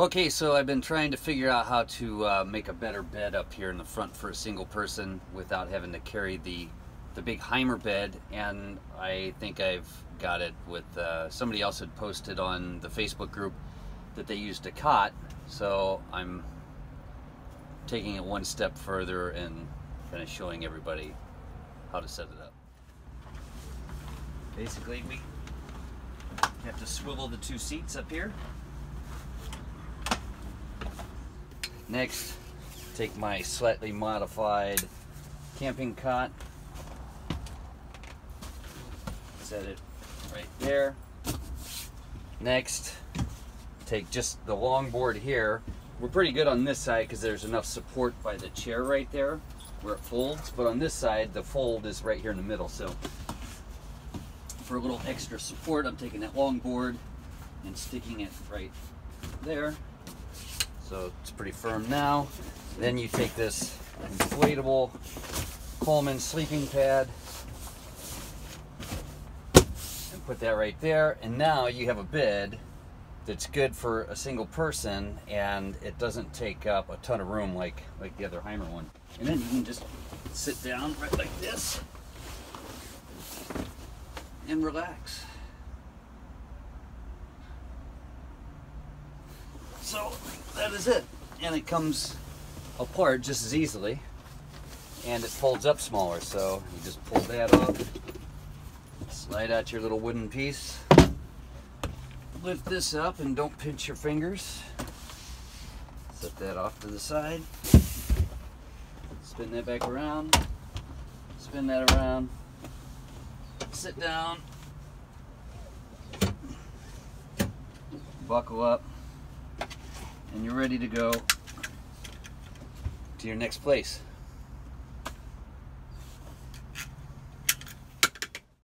Okay, so I've been trying to figure out how to uh, make a better bed up here in the front for a single person without having to carry the the big Hymer bed, and I think I've got it with uh, somebody else had posted on the Facebook group that they used a cot, so I'm taking it one step further and kind of showing everybody how to set it up. Basically, we have to swivel the two seats up here. Next, take my slightly modified camping cot, set it right there. Next, take just the long board here. We're pretty good on this side because there's enough support by the chair right there where it folds, but on this side, the fold is right here in the middle. So for a little extra support, I'm taking that long board and sticking it right there. So it's pretty firm now. Then you take this inflatable Coleman sleeping pad and put that right there. And now you have a bed that's good for a single person and it doesn't take up a ton of room like, like the other Hymer one. And then you can just sit down right like this and relax. So that is it. And it comes apart just as easily and it folds up smaller. So you just pull that off, slide out your little wooden piece, lift this up and don't pinch your fingers. Set that off to the side. Spin that back around. Spin that around. Sit down. Buckle up. And you're ready to go to your next place.